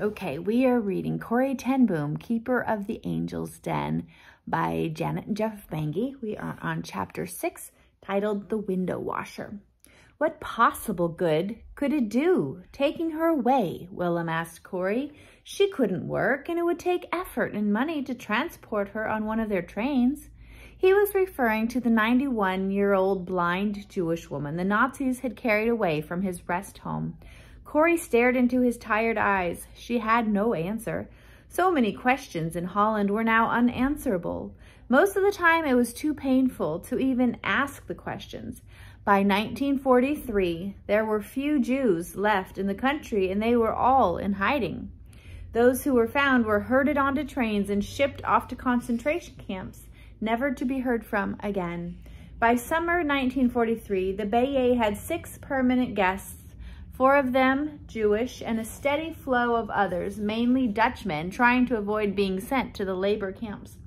Okay, we are reading Corrie ten Boom, Keeper of the Angel's Den by Janet and Geoff Benge. We are on chapter six, titled The Window Washer. What possible good could it do, taking her away? Willem asked Corrie. She couldn't work, and it would take effort and money to transport her on one of their trains. He was referring to the 91-year-old blind Jewish woman the Nazis had carried away from his rest home. Corrie stared into his tired eyes. She had no answer. So many questions in Holland were now unanswerable. Most of the time it was too painful to even ask the questions. By 1943, there were few Jews left in the country and they were all in hiding. Those who were found were herded onto trains and shipped off to concentration camps, never to be heard from again. By summer 1943, the Beje had six permanent guests four of them Jewish, and a steady flow of others, mainly Dutchmen, trying to avoid being sent to the labor camps.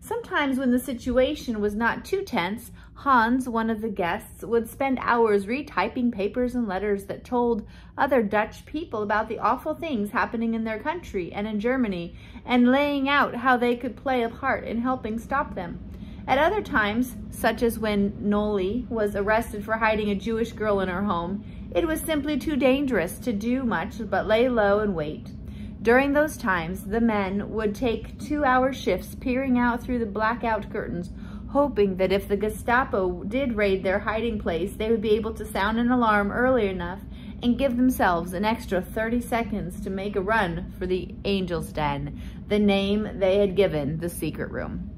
Sometimes when the situation was not too tense, Hans, one of the guests, would spend hours retyping papers and letters that told other Dutch people about the awful things happening in their country and in Germany, and laying out how they could play a part in helping stop them. At other times, such as when Nolly was arrested for hiding a Jewish girl in her home, it was simply too dangerous to do much but lay low and wait. During those times, the men would take two-hour shifts peering out through the blackout curtains, hoping that if the Gestapo did raid their hiding place, they would be able to sound an alarm early enough and give themselves an extra 30 seconds to make a run for the Angel's Den, the name they had given the secret room.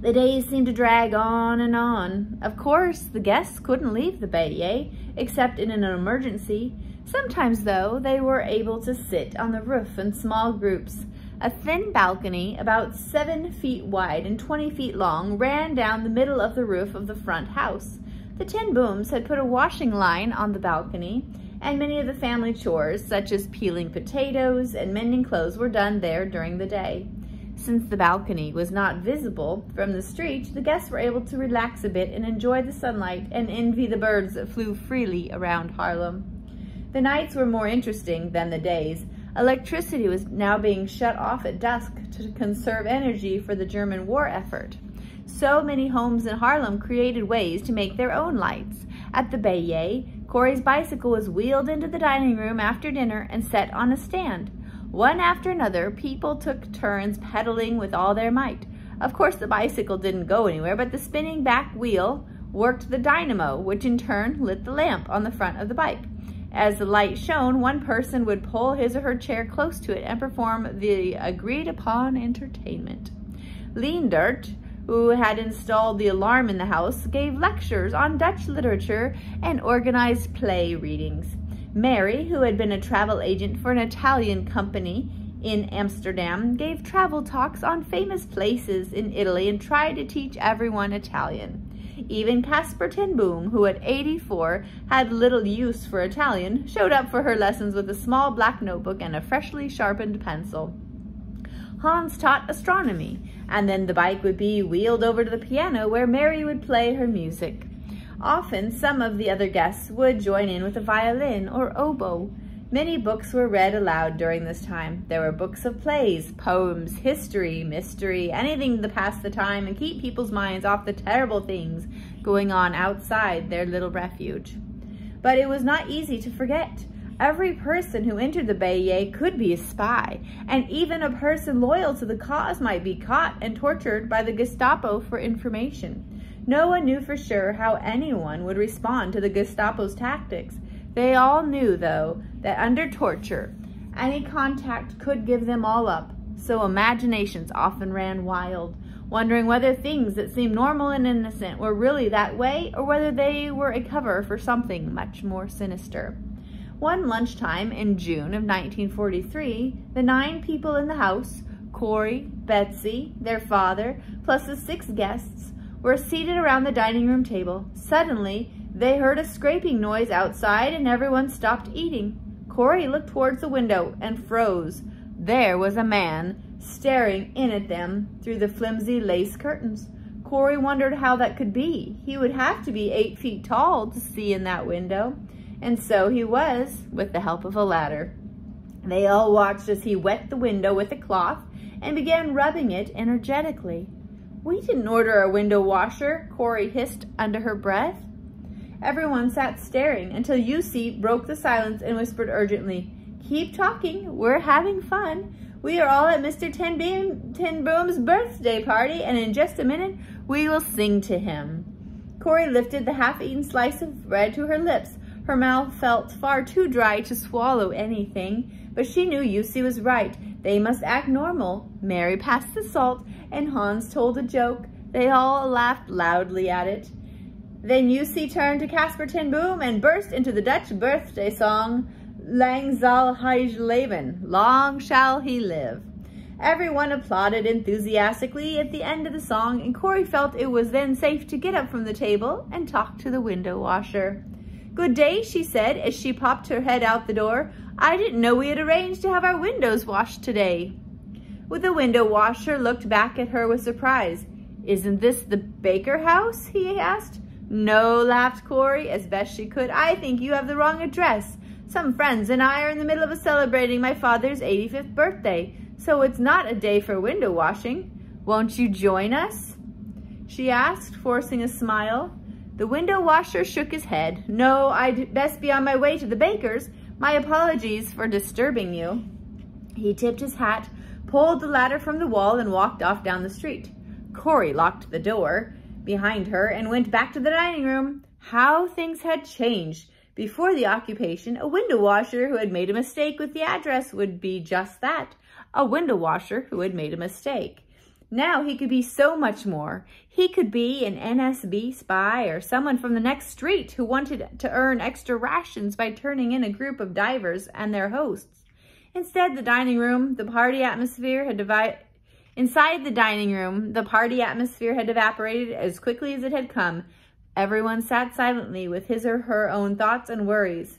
The days seemed to drag on and on. Of course, the guests couldn't leave the Beje, except in an emergency. Sometimes, though, they were able to sit on the roof in small groups. A thin balcony, about seven feet wide and 20 feet long, ran down the middle of the roof of the front house. The Ten Booms had put a washing line on the balcony, and many of the family chores, such as peeling potatoes and mending clothes, were done there during the day. Since the balcony was not visible from the street, the guests were able to relax a bit and enjoy the sunlight and envy the birds that flew freely around Haarlem. The nights were more interesting than the days. Electricity was now being shut off at dusk to conserve energy for the German war effort. So many homes in Haarlem created ways to make their own lights. At the Beje, Corrie's bicycle was wheeled into the dining room after dinner and set on a stand. One after another, people took turns pedaling with all their might. Of course, the bicycle didn't go anywhere, but the spinning back wheel worked the dynamo, which in turn lit the lamp on the front of the bike. As the light shone, one person would pull his or her chair close to it and perform the agreed upon entertainment. Leendert, who had installed the alarm in the house, gave lectures on Dutch literature and organized play readings. Mary, who had been a travel agent for an Italian company in Amsterdam, gave travel talks on famous places in Italy and tried to teach everyone Italian. Even Casper ten Boom, who at 84 had little use for Italian, showed up for her lessons with a small black notebook and a freshly sharpened pencil. Hans taught astronomy, and then the bike would be wheeled over to the piano where Mary would play her music. Often, some of the other guests would join in with a violin or oboe. Many books were read aloud during this time. There were books of plays, poems, history, mystery, anything to pass the time and keep people's minds off the terrible things going on outside their little refuge. But it was not easy to forget. Every person who entered the Beje could be a spy, and even a person loyal to the cause might be caught and tortured by the Gestapo for information. No one knew for sure how anyone would respond to the Gestapo's tactics. They all knew, though, that under torture, any contact could give them all up, so imaginations often ran wild, wondering whether things that seemed normal and innocent were really that way or whether they were a cover for something much more sinister. One lunchtime in June of 1943, the nine people in the house, Corrie, Betsy, their father, plus the six guests, were seated around the dining room table. Suddenly, they heard a scraping noise outside and everyone stopped eating. Corrie looked towards the window and froze. There was a man staring in at them through the flimsy lace curtains. Corrie wondered how that could be. He would have to be eight feet tall to see in that window. And so he was, with the help of a ladder. They all watched as he wet the window with a cloth and began rubbing it energetically. We didn't order a window washer, Corrie hissed under her breath. Everyone sat staring until Eusie broke the silence and whispered urgently, Keep talking, we're having fun. We are all at Mr. Ten, Ten Boom's birthday party, and in just a minute, we will sing to him. Corrie lifted the half-eaten slice of bread to her lips. Her mouth felt far too dry to swallow anything, but she knew Eusie was right. They must act normal. Mary passed the salt, and Hans told a joke. They all laughed loudly at it. Then Eusie turned to Casper Ten Boom and burst into the Dutch birthday song, Lang zal hij leven, long shall he live. Everyone applauded enthusiastically at the end of the song, and Corrie felt it was then safe to get up from the table and talk to the window washer. Good day, she said as she popped her head out the door. I didn't know we had arranged to have our windows washed today. With the window washer looked back at her with surprise. Isn't this the Baker house? he asked. No, laughed Corrie as best she could. I think you have the wrong address. Some friends and I are in the middle of celebrating my father's 85th birthday, so it's not a day for window washing. Won't you join us? She asked, forcing a smile. The window washer shook his head. No, I'd best be on my way to the baker's. My apologies for disturbing you. He tipped his hat, pulled the ladder from the wall, and walked off down the street. Corrie locked the door behind her and went back to the dining room. How things had changed. Before the occupation, a window washer who had made a mistake with the address would be just that, a window washer who had made a mistake. Now he could be so much more. He could be an NSB spy or someone from the next street who wanted to earn extra rations by turning in a group of divers and their hosts. Instead, the dining room, the party atmosphere had divided. Inside the dining room, the party atmosphere had evaporated as quickly as it had come. Everyone sat silently with his or her own thoughts and worries.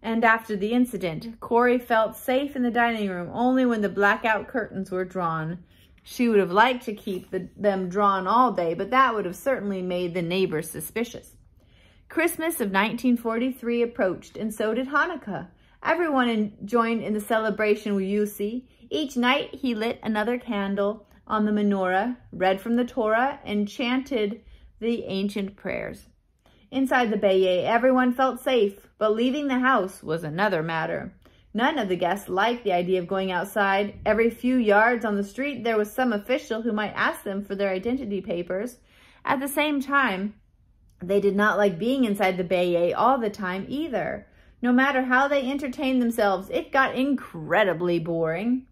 And after the incident, Corrie felt safe in the dining room only when the blackout curtains were drawn. She would have liked to keep the, them drawn all day, but that would have certainly made the neighbors suspicious. Christmas of 1943 approached, and so did Hanukkah. Everyone in, joined in the celebration with Eusie. Each night he lit another candle on the menorah, read from the Torah, and chanted the ancient prayers. Inside the Beje, everyone felt safe, but leaving the house was another matter. None of the guests liked the idea of going outside. Every few yards on the street, there was some official who might ask them for their identity papers. At the same time, they did not like being inside the Beje all the time either. No matter how they entertained themselves, it got incredibly boring.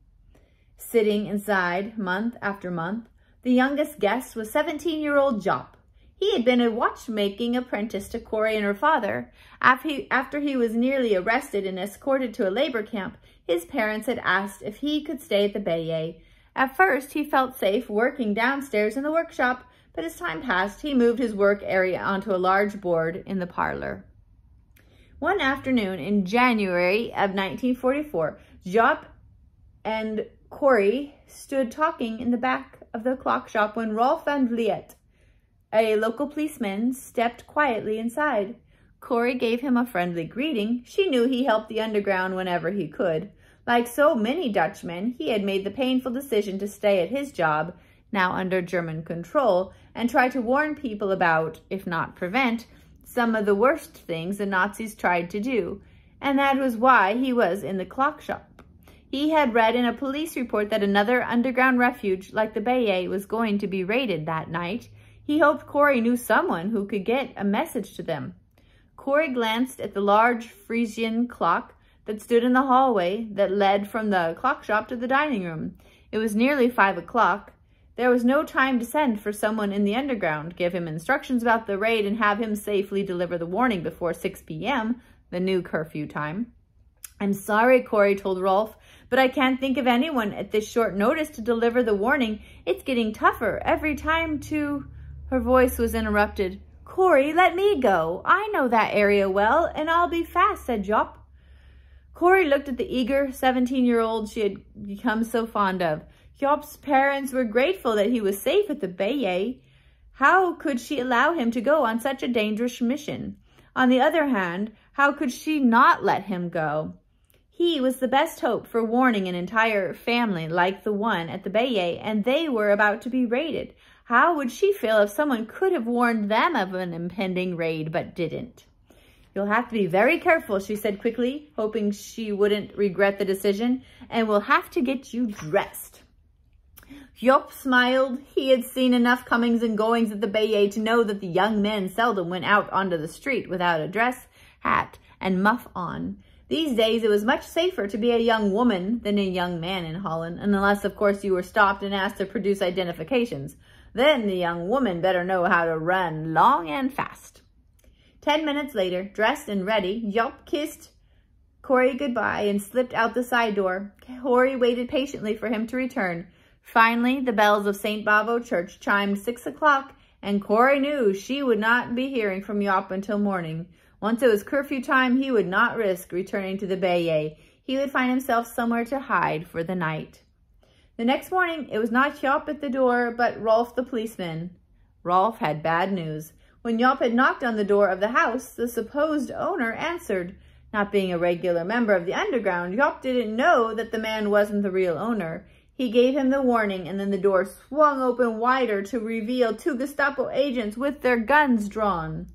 Sitting inside month after month, the youngest guest was 17-year-old Jop. He had been a watchmaking apprentice to Corrie and her father. After he, was nearly arrested and escorted to a labor camp, his parents had asked if he could stay at the Beje. At first, he felt safe working downstairs in the workshop, but as time passed, he moved his work area onto a large board in the parlor. One afternoon in January of 1944, Jop and Corrie stood talking in the back of the clock shop when Rolf van Vliet, a local policeman stepped quietly inside. Corrie gave him a friendly greeting. She knew he helped the underground whenever he could. Like so many Dutchmen, he had made the painful decision to stay at his job, now under German control, and try to warn people about, if not prevent, some of the worst things the Nazis tried to do. And that was why he was in the clock shop. He had read in a police report that another underground refuge like the Beje was going to be raided that night, he hoped Corrie knew someone who could get a message to them. Corrie glanced at the large Frisian clock that stood in the hallway that led from the clock shop to the dining room. It was nearly five o'clock. There was no time to send for someone in the underground, give him instructions about the raid, and have him safely deliver the warning before 6 p.m., the new curfew time. I'm sorry, Corey told Rolf, but I can't think of anyone at this short notice to deliver the warning. It's getting tougher every time to... Her voice was interrupted. Corrie, let me go. I know that area well, and I'll be fast, said Jop. Corrie looked at the eager 17-year-old she had become so fond of. Jop's parents were grateful that he was safe at the Beje. Eh? How could she allow him to go on such a dangerous mission? On the other hand, how could she not let him go? He was the best hope for warning an entire family like the one at the Beje, eh? and they were about to be raided. How would she feel if someone could have warned them of an impending raid but didn't? You'll have to be very careful, she said quickly, hoping she wouldn't regret the decision, and we'll have to get you dressed. Jop smiled. He had seen enough comings and goings at the Beje to know that the young men seldom went out onto the street without a dress, hat, and muff on. These days, it was much safer to be a young woman than a young man in Holland, unless, of course, you were stopped and asked to produce identifications. Then the young woman better know how to run long and fast. Ten minutes later, dressed and ready, Jop kissed Corrie goodbye and slipped out the side door. Corrie waited patiently for him to return. Finally, the bells of St. Bavo Church chimed six o'clock, and Corrie knew she would not be hearing from Jop until morning. Once it was curfew time, he would not risk returning to the Beje. He would find himself somewhere to hide for the night. The next morning, it was not Jop at the door, but Rolf the policeman. Rolf had bad news. When Jop had knocked on the door of the house, the supposed owner answered. Not being a regular member of the underground, Jop didn't know that the man wasn't the real owner. He gave him the warning, and then the door swung open wider to reveal two Gestapo agents with their guns drawn.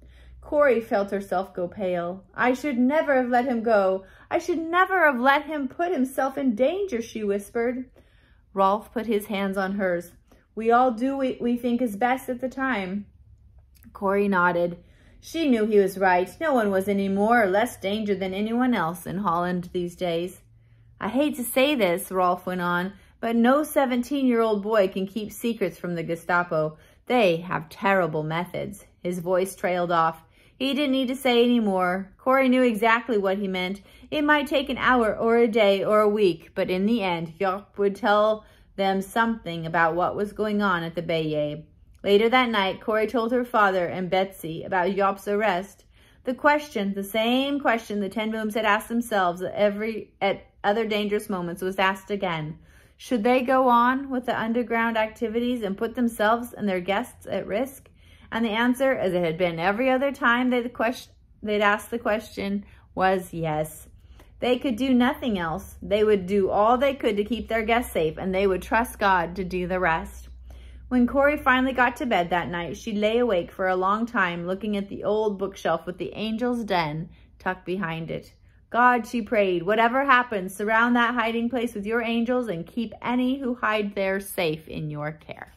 Corrie felt herself go pale. I should never have let him go. I should never have let him put himself in danger, she whispered. Rolf put his hands on hers. We all do what we think is best at the time. Corrie nodded. She knew he was right. No one was any more or less danger than anyone else in Holland these days. I hate to say this, Rolf went on, but no 17-year-old boy can keep secrets from the Gestapo. They have terrible methods. His voice trailed off. He didn't need to say any more. Corrie knew exactly what he meant. It might take an hour or a day or a week, but in the end, Jop would tell them something about what was going on at the Beje. Later that night, Corrie told her father and Betsy about Jop's arrest. The question, the same question the Ten Booms had asked themselves at every at other dangerous moments, was asked again. Should they go on with the underground activities and put themselves and their guests at risk? And the answer, as it had been every other time they'd, question, they'd asked the question, was yes. They could do nothing else. They would do all they could to keep their guests safe, and they would trust God to do the rest. When Corrie finally got to bed that night, she lay awake for a long time looking at the old bookshelf with the angel's den tucked behind it. God, she prayed, whatever happens, surround that hiding place with your angels and keep any who hide there safe in your care.